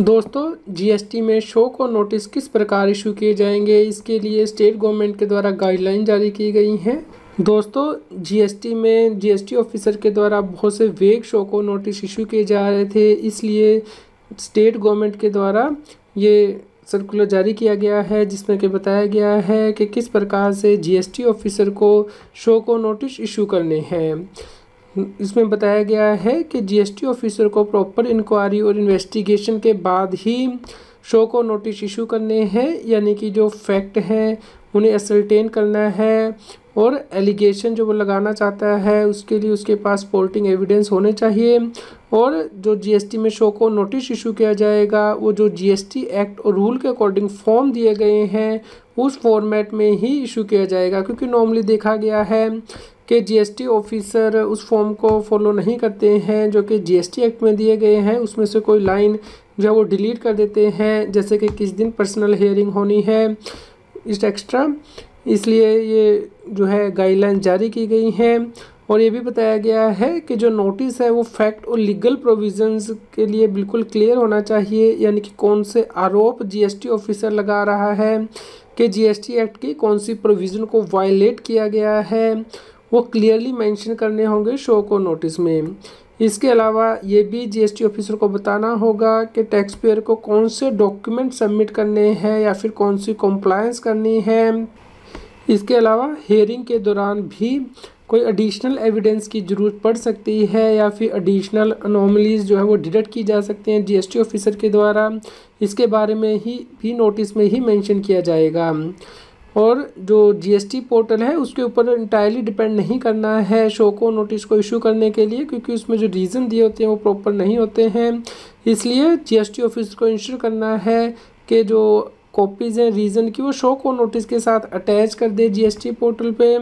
दोस्तों जीएसटी में show cause notice किस प्रकार इशू किए जाएँगे, इसके लिए स्टेट गवर्नमेंट के द्वारा गाइडलाइन जारी की गई हैं। दोस्तों जीएसटी में जीएसटी ऑफिसर के द्वारा बहुत से वेग शो को नोटिस इशू किए जा रहे थे, इसलिए स्टेट गवर्नमेंट के द्वारा ये सर्कुलर जारी किया गया है, जिसमें कि बताया गया है कि किस प्रकार से जीएसटी ऑफिसर को शो को नोटिस इशू करने हैं। इसमें बताया गया है कि जीएसटी ऑफिसर को प्रॉपर इंक्वायरी और इन्वेस्टिगेशन के बाद ही शो को नोटिस इशू करने हैं, यानी कि जो फैक्ट हैं, उन्हें असल्टेन करना है और एलिगेशन जो वो लगाना चाहता है, उसके लिए उसके पास पोल्टिंग एविडेंस होने चाहिए। और जो जीएसटी में शो को नोटिस इशू किया जाएगा, वो जो जीएसटी एक्ट और रूल के अकॉर्डिंग फॉर्म दिए गए हैं उस फॉर्मेट में ही इशू किया जाएगा, क्योंकि नॉर्मली देखा गया है कि जीएसटी ऑफिसर उस फॉर्म को फॉलो नहीं करते हैं, जो कि जीएसटी एक्ट में दिए गए हैं, उसमें से कोई लाइन जो है वो डिलीट कर देते हैं, जैसे कि किस दिन पर्सनल हेयरिंग होनी है, इस एक्स्ट्रा इसलिए ये जो है गाइडलाइन जारी की गई हैं, और ये भी बताया गया है कि जो नोटिस है वो फैक्ट और लीगल प्रोविजंस के लिए बिल्कुल क्लियर होना चाहिए, यानी कि कौन से आरोप जीएसटी ऑफिसर लगा रहा है कि जीएसटी एक्ट की कौन सी प्रोविज़न को वायलेट किया गया है, वो क्लियरली मेंशन करने होंगे शो को नोटिस में। इसके अलावा ये भी जीएसटी ऑफिसर को बताना होगा कि टैक्स पेयर को कौन से डॉक्यूमेंट सबमिट करने हैं या फिर कौन सी कॉम्प्लायंस करनी है। इसके अलावा हेयरिंग के दौरान भी कोई एडिशनल एविडेंस की ज़रूरत पड़ सकती है या फिर एडिशनल अनोमलीज जो है वो डिटेक्ट की जा सकती हैं जीएसटी ऑफिसर के द्वारा। इसके बारे में ही, भी नोटिस में ही मेंशन किया जाएगा। और जो जीएसटी पोर्टल है, उसके ऊपर इंटायरली डिपेंड नहीं करना है शो को नोटिस को इशू करने के लिए, क्योंकि उसमें जो रीज़न दिए होते हैं वो प्रॉपर नहीं होते हैं। इसलिए जीएसटी ऑफ़िस को इंश्योर करना है कि जो कॉपीज़ हैं रीज़न की वो शो को नोटिस के साथ अटैच कर दे जीएसटी पोर्टल पे।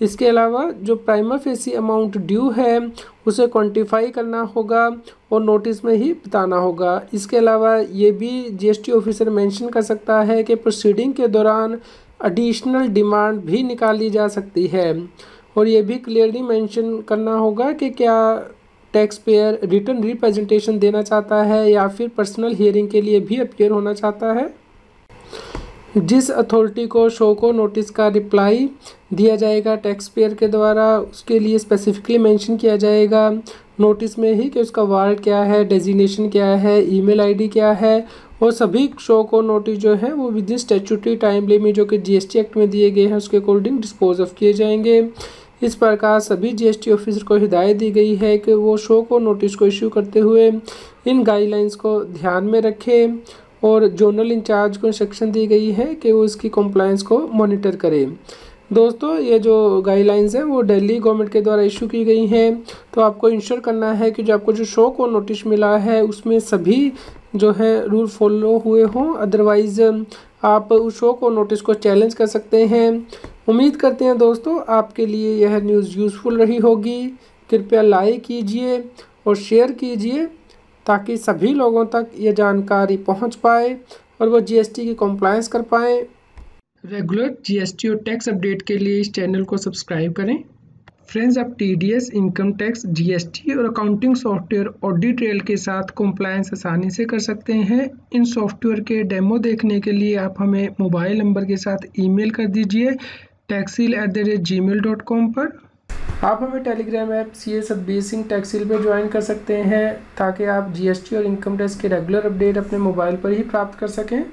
इसके अलावा जो प्राइमा फेसी अमाउंट ड्यू है, उसे क्वांटिफाई करना होगा और नोटिस में ही बताना होगा। इसके अलावा ये भी जीएसटी ऑफिसर मेंशन कर सकता है कि प्रोसीडिंग के दौरान एडिशनल डिमांड भी निकाली जा सकती है। और ये भी क्लियरली मेंशन करना होगा कि क्या टैक्स पेयर रिटर्न रिप्रेजेंटेशन देना चाहता है या फिर पर्सनल हियरिंग के लिए भी अपियर होना चाहता है। जिस अथॉरिटी को शो को नोटिस का रिप्लाई दिया जाएगा टैक्स पेयर के द्वारा, उसके लिए स्पेसिफिकली मेंशन किया जाएगा। नोटिस में ही कि उसका वार्ड क्या है डेजिनेशन क्या है ईमेल आईडी क्या है, और सभी शो को नोटिस जो है वो within statutory time limit जो कि जीएसटी एक्ट में दिए गए हैं, उसके अकॉर्डिंग डिस्पोज ऑफ़ किए जाएँगे। इस प्रकार सभी जीएसटी ऑफिसर को हिदायत दी गई है कि वो शो को नोटिस को इशू करते हुए इन गाइडलाइंस को ध्यान में रखें। और जोनल इंचार्ज को इंस्ट्रक्शन दी गई है कि वो इसकी कंप्लायंस को मॉनिटर करे। दोस्तों, ये जो गाइडलाइंस हैं, वो दिल्ली गवर्नमेंट के द्वारा इशू की गई हैं। तो आपको इंश्योर करना है कि जो आपको जो शो को नोटिस मिला है, उसमें सभी जो है रूल फॉलो हुए हों। अदरवाइज़ आप उस शो को नोटिस को चैलेंज कर सकते हैं। उम्मीद करते हैं दोस्तों, आपके लिए यह न्यूज़ यूज़फुल रही होगी। कृपया लाइक कीजिए और शेयर कीजिए। ताकि सभी लोगों तक ये जानकारी पहुँच पाए और वो जीएसटी की कॉम्प्लायंस कर पाएँ। रेगुलर जीएसटी और टैक्स अपडेट के लिए इस चैनल को सब्सक्राइब करें। फ्रेंड्स आप टीडीएस इनकम टैक्स जीएसटी और अकाउंटिंग सॉफ्टवेयर ऑडिट ट्रेल के साथ कॉम्प्लायंस आसानी से कर सकते हैं। इन सॉफ्टवेयर के डेमो देखने के लिए आप हमें मोबाइल नंबर के साथ ईमेल कर दीजिए taxeel at the rate Gmail dot com पर। आप हमें Telegram app C S Satbir Singh taxeel पर ज्वाइन कर सकते हैं ताकि आप जीएसटी और इनकम टैक्स के रेगुलर अपडेट अपने मोबाइल पर ही प्राप्त कर सकें।